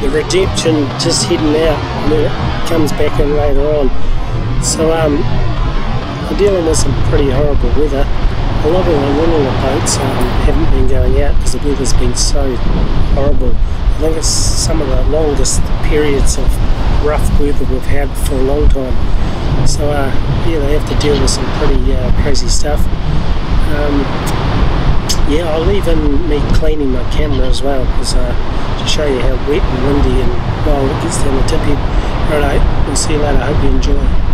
the redemption just heading out and then it comes back in later on. So um, we're dealing with some pretty horrible weather. A lot of the the boats um, haven't been going out because the weather's been so horrible. I think it's some of the longest periods of rough weather we've had for a long time. So uh, yeah, they have to deal with some pretty uh, crazy stuff. Um, yeah, I'll even me cleaning my camera as well because uh, to show you how wet and windy and wild it gets down the tip head. Alright, we'll see you later. I hope you enjoy.